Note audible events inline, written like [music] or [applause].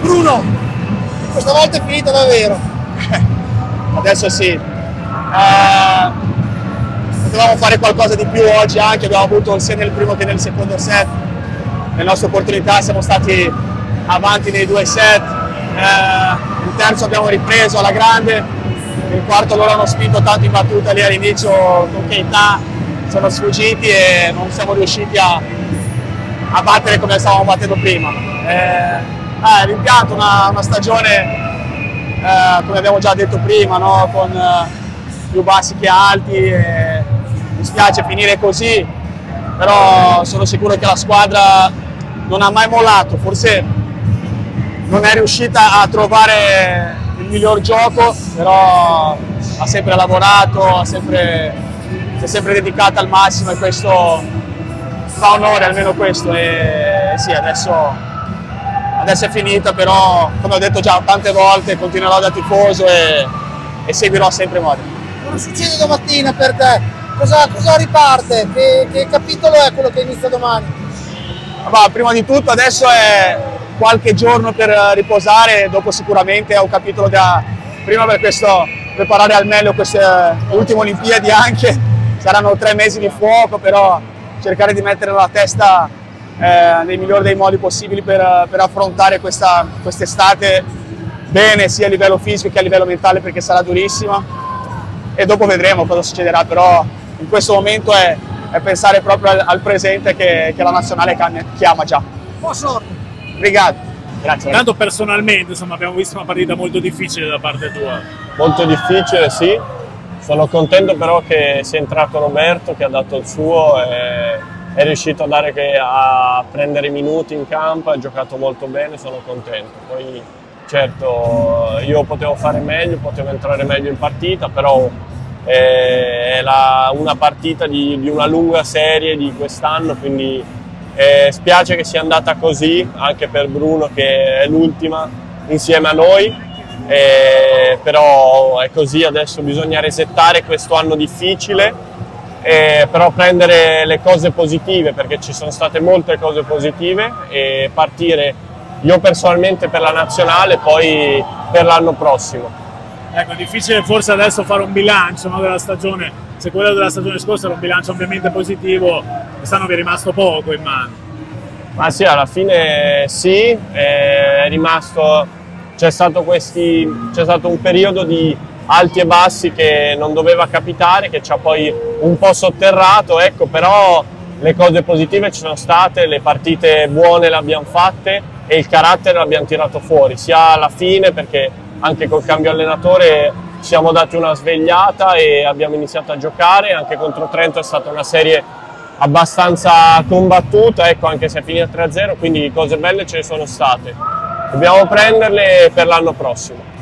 Bruno, questa volta è finita davvero. [laughs] Adesso sì. Eh, potevamo fare qualcosa di più oggi anche, abbiamo avuto sia nel primo che nel secondo set le nostre opportunità, siamo stati avanti nei due set, eh, il terzo abbiamo ripreso alla grande, il quarto loro hanno spinto tanto in battuta lì all'inizio con Keita, sono sfuggiti e non siamo riusciti a, a battere come stavamo battendo prima. Eh, eh, l'impianto una, una stagione, eh, come abbiamo già detto prima, no? con eh, più bassi che alti. Mi spiace finire così, però sono sicuro che la squadra non ha mai mollato, forse non è riuscita a trovare il miglior gioco, però ha sempre lavorato, ha sempre, si è sempre dedicata al massimo e questo fa onore almeno questo e sì adesso adesso è finita, però come ho detto già tante volte continuerò da tifoso e, e seguirò sempre Modi. Cosa succede domattina per te? Cosa, cosa riparte? Che, che, capitolo è quello che inizia domani? Bah, prima di tutto adesso è qualche giorno per riposare, dopo sicuramente è un capitolo da prima per questo preparare al meglio queste ultime Olimpiadi anche, saranno tre mesi di fuoco, però cercare di mettere la testa eh, nei migliori dei modi possibili per, per affrontare questa quest'estate bene sia a livello fisico che a livello mentale perché sarà durissima e dopo vedremo cosa succederà però in questo momento è, è pensare proprio al, al presente che, che, la nazionale chiama già. Buona sorte! Obrigado! Grazie. Tanto personalmente insomma, abbiamo visto una partita molto difficile da parte tua. Molto difficile sì, sono contento però che sia entrato Roberto che ha dato il suo e è riuscito a, dare, a prendere minuti in campo, ha giocato molto bene, sono contento. Poi certo io potevo fare meglio, potevo entrare meglio in partita, però è la, una partita di, di, una lunga serie di quest'anno, quindi eh, spiace che sia andata così, anche per Bruno che è l'ultima insieme a noi, eh, però è così, adesso bisogna resettare questo anno difficile eh, però prendere le cose positive perché ci sono state molte cose positive e partire io personalmente per la nazionale poi per l'anno prossimo. Ecco, è difficile forse adesso fare un bilancio no, della stagione, se quello della stagione scorsa era un bilancio ovviamente positivo, quest'anno vi è rimasto poco in mano. Ma sì, alla fine sì, è rimasto, c'è stato, questi, c'è stato un periodo di alti e bassi che non doveva capitare, che ci ha poi un po' sotterrato, ecco, però le cose positive ci sono state, le partite buone le abbiamo fatte e il carattere l'abbiamo tirato fuori, sia alla fine perché anche col cambio allenatore siamo dati una svegliata e abbiamo iniziato a giocare, anche contro Trento è stata una serie abbastanza combattuta, ecco, anche se è finita 3-0, quindi cose belle ce ne sono state. Dobbiamo prenderle per l'anno prossimo.